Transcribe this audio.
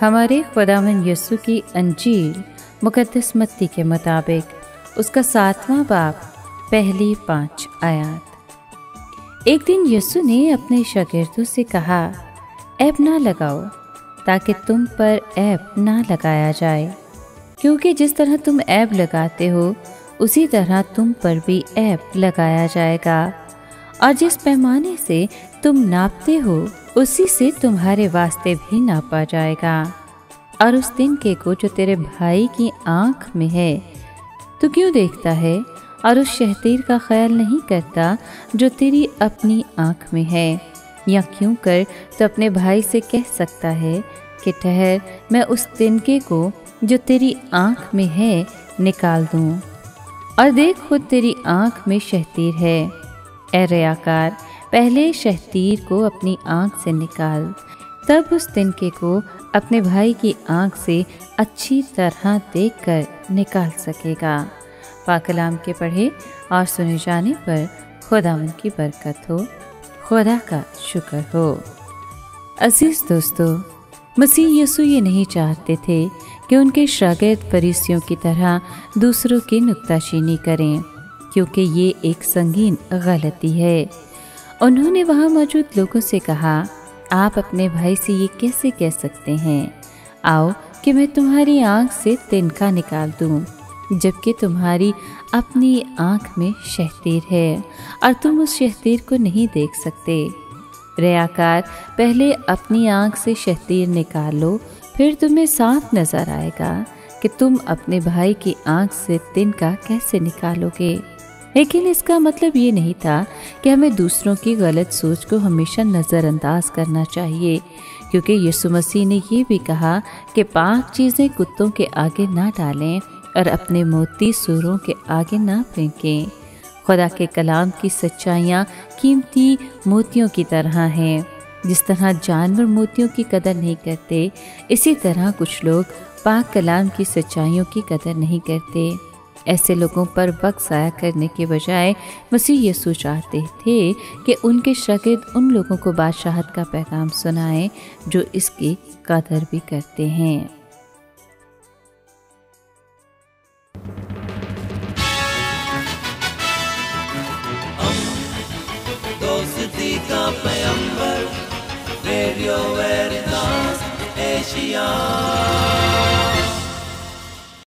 हमारे खुदावन यसु की अंजील मुकदस मत्ती के मुताबिक उसका सातवां बाप पहली पाँच आयात। एक दिन यसु ने अपने शागिर्दों से कहा ऐप ना लगाओ, ताकि तुम पर ऐप ना लगाया जाए, क्योंकि जिस तरह तुम ऐप लगाते हो, उसी तरह तुम पर भी ऐप लगाया जाएगा, और जिस पैमाने से तुम नापते हो उसी से तुम्हारे वास्ते भी नापा जाएगा। और उस दिन के को जो तेरे भाई की आँख में है तो क्यों देखता है? और उस शहतीर का ख्याल नहीं करता जो तेरी अपनी आँख में है? या क्यों कर तो अपने भाई से कह सकता है कि ठहर, मैं उस तिनके को जो तेरी आँख में है निकाल दूँ। और देख खुद तेरी आँख में शहतीर है। ए रयाकार पहले शहतीर को अपनी आँख से निकाल, तब उस तिनके को अपने भाई की आँख से अच्छी तरह देखकर निकाल सकेगा। पाकलाम के पढ़े और सुने जाने पर खुदावन की बरकत हो। खुदा का शुक्र हो। अज़ीज़ दोस्तों, मसीह यसु ये नहीं चाहते थे कि उनके शागिर्द फरीसियों की तरह दूसरों की नुकताचीनी करें, क्योंकि ये एक संगीन गलती है। उन्होंने वहाँ मौजूद लोगों से कहा, आप अपने भाई से ये कैसे कह सकते हैं? आओ कि मैं तुम्हारी आँख से तिनका निकाल दूँ, जबकि तुम्हारी अपनी आँख में शहतीर है और तुम उस शहतीर को नहीं देख सकते। रयाकार, पहले अपनी आँख से शहतीर निकाल लो फिर तुम्हें साफ़ नज़र आएगा कि तुम अपने भाई की आँख से तिनका कैसे निकालोगे। लेकिन इसका मतलब ये नहीं था कि हमें दूसरों की गलत सोच को हमेशा नज़रअंदाज करना चाहिए, क्योंकि यीशु मसीह ने ये भी कहा कि पाक चीज़ें कुत्तों के आगे ना डालें और अपने मोती सूरों के आगे ना फेंकें। खुदा के कलाम की सच्चाइयाँ कीमती मोतियों की तरह हैं। जिस तरह जानवर मोतियों की कदर नहीं करते, इसी तरह कुछ लोग पाक कलाम की सच्चाइयों की कदर नहीं करते। ऐसे लोगों पर वक्त ज़ाया करने के बजाय मसीह यसू चाहते थे कि उनके शागिर्द उन लोगों को बादशाहत का पैगाम सुनाएँ जो इसकी कदर भी करते हैं। एशिया